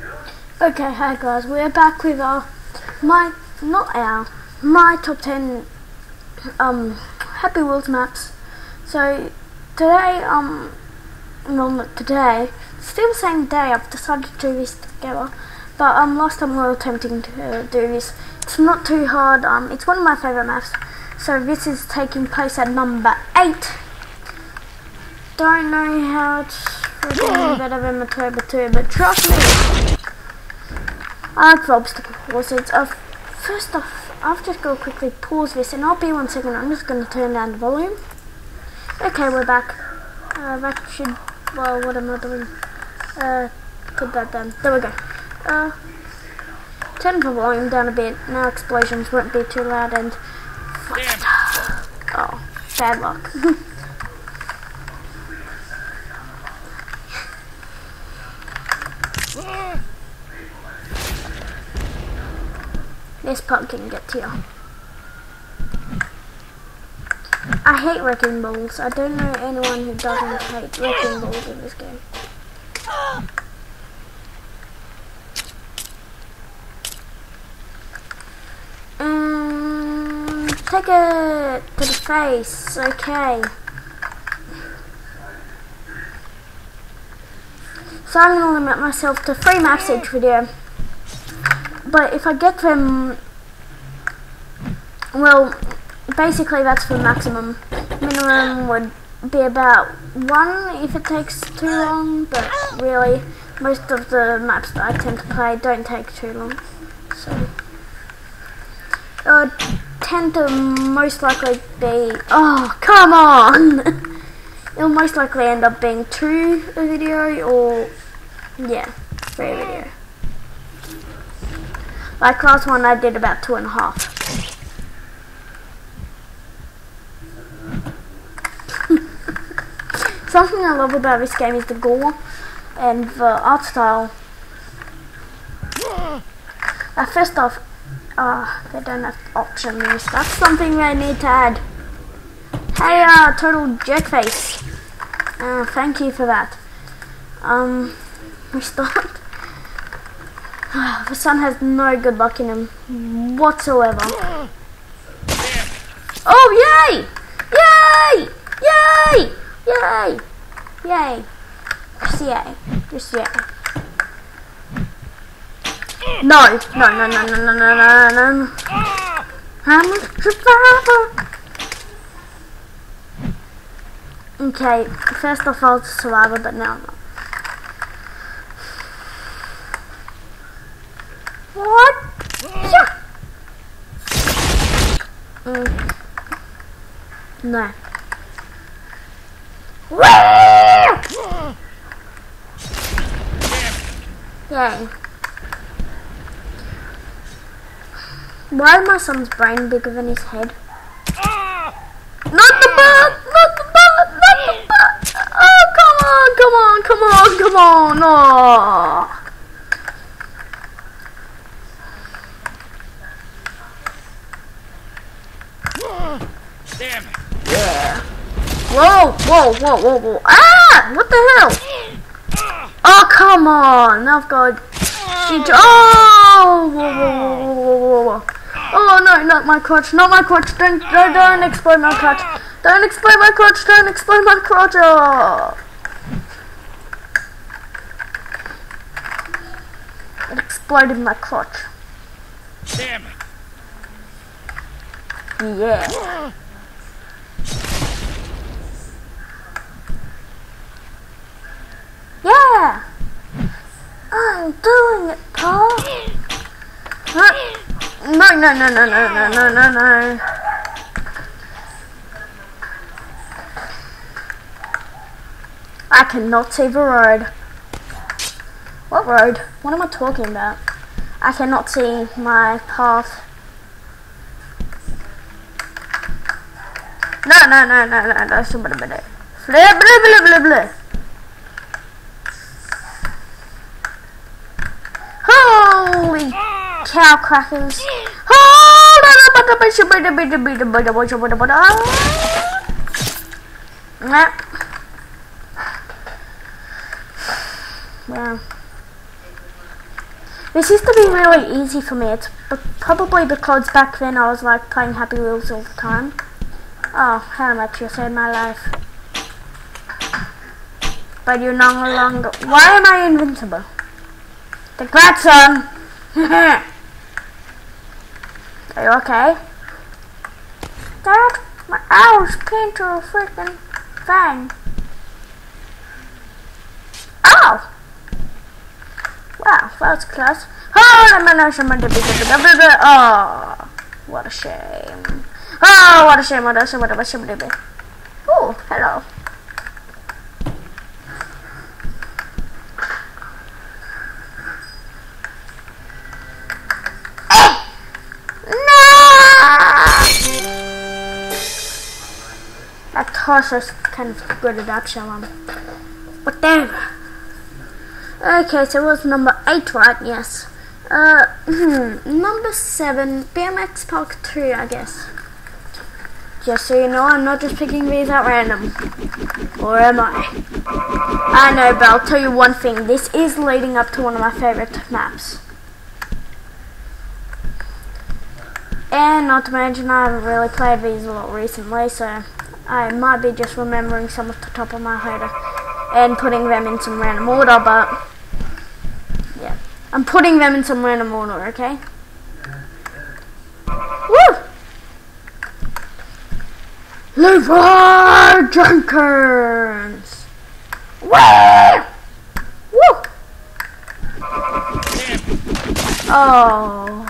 Okay, hi guys, we're back with our my not our my top ten um Happy Wheels maps. So today um well not today, still the same day I've decided to do this together. But um last time we were attempting to do this. It's not too hard, um it's one of my favourite maps. So this is taking place at number eight. Don't know how it's freaking better than Turbo 2, but trust me. Like the obstacle courses. Uh, first off, I've just got to quickly pause this and I'll be one second. I'm just going to turn down the volume. Okay, we're back. Uh, that should, well, what am I doing? Uh, put that down. There we go. Uh, turn the volume down a bit. Now explosions won't be too loud and... Oh, bad luck. This part can get to you. I hate wrecking balls. I don't know anyone who doesn't hate wrecking balls in this game. Um, take it to the face. Okay. So I'm going to limit myself to three maps each video but if I get them, well, basically that's the maximum. Minimum would be about one if it takes too long, but really, most of the maps that I tend to play don't take too long. So, uh, tend to most likely be, oh, come on! It'll most likely end up being two a video, or, yeah, three a video. Like last one I did about two and a half. Something I love about this game is the gore and the art style. Uh, first off, uh, they don't have options. That's something they need to add. Hey, uh, Total Jerkface. Uh, thank you for that. Um, we start. Ah, the sun has no good luck in him whatsoever. Oh, yay! Yay! Yay! Yay! Yay! Just yay. Just yay. No! No, no, no, no, no, no, no, no. I'm a survivor! Okay, first I was a survivor, but now I'm not. What? Yeah. Mm. No. Yay. Why is my son's brain bigger than his head? Not the bug! Not the bug! Not the bug! Oh, come on, come on, come on, come on! Oh. Damn it. Yeah. Whoa, whoa, whoa, whoa. Ah! What the hell? Oh, come on. Now I've got... Oh! Whoa, whoa, whoa, whoa, whoa, whoa. Oh, no, not my crotch. Not my crotch. Don't, don't, don't explode my crotch. Don't explode my crotch. Don't explode my crotch. Oh. It exploded my crotch. Damn it. Yeah. Yeah. I'm doing it, Paul. No, no, no, no, no, no, no, no, no. I cannot see the road. What road? What am I talking about? I cannot see my path. No, no, no, no, no, no, somebody better. Blah, blah, blah, blah, blah. Holy cow crackers. Wow. This used to be really easy for me. It's probably because back then I was like playing Happy Wheels all the time. Oh, how much you saved my life. But you're no longer. Why am I invincible? The grandson! Are you okay? Dad, my arrows pinned to a freaking thing. Oh! Wow, that was close. Oh, what a shame. Oh, what a shame, what a shame, what a shame, what a shame. Oh, hello. That torso's kind of good at that show on. Whatever. Okay, so it was number 8, right? Yes. Uh, hmm, number 7, BMX Park 2, I guess. Just so you know, I'm not just picking these at random. Or am I? I know, but I'll tell you one thing. This is leading up to one of my favorite maps. And not to mention, I haven't really played these a lot recently, so I might be just remembering some off the top of my head and putting them in some random order, but yeah, I'm putting them in some random order, okay? Woo! Levi Jenkins! Woo! Woo! Oh,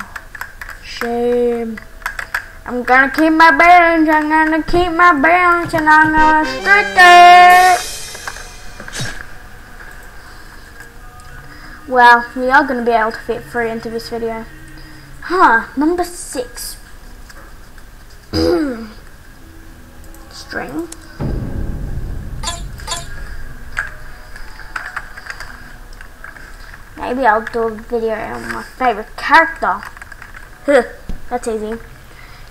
shame. I'm gonna keep my balance, I'm gonna keep my balance, and I'm gonna stick it! Well, we are gonna be able to fit three into this video. Huh, number six. String. Maybe I'll do a video on my favorite character. Huh, that's easy.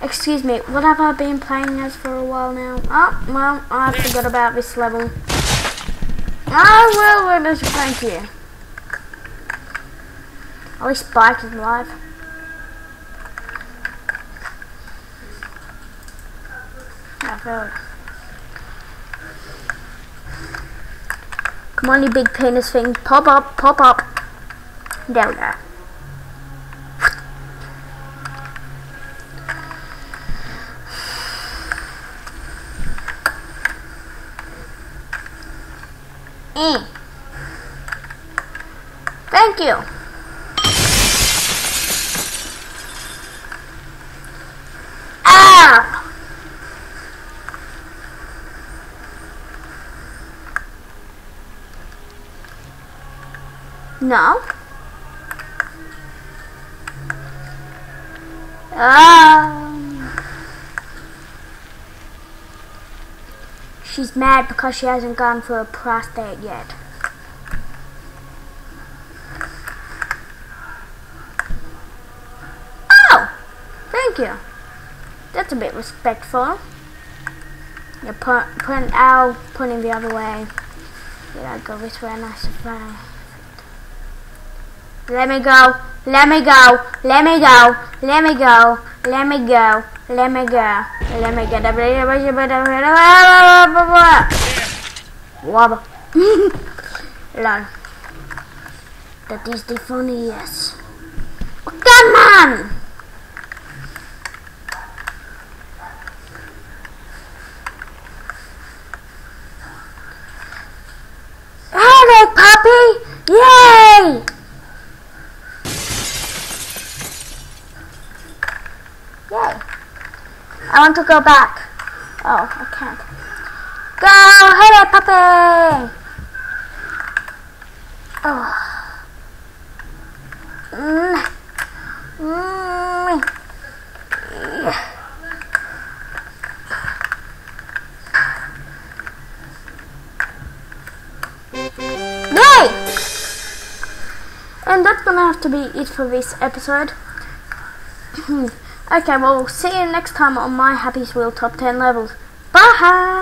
Excuse me, what have I been playing as for a while now? Oh, well, I forgot about this level. Oh, well, what is playing here? At least Spike is alive. Really. Come on, you big penis thing. Pop up, pop up. There we go. Eh. Thank you. Ah! No. Um, she's mad because she hasn't gone for a prostate yet. Oh! Thank you. That's a bit respectful. You're put, putting out, putting the other way. Did I go this way? And fine. Let me go. Let me go. Let me go. Let me go. Let me go. Let me go. Let me go. Wobble. Lol. That is the funniest. Come on! Hello, puppy! Yay! Yay. I want to go back. Oh, I can't. Go! Hello, puppy! Oh. Mm. Mm. Yeah. Yay! And that's gonna have to be it for this episode. okay, well, see you next time on my Happy Wheel Top 10 levels. Bye!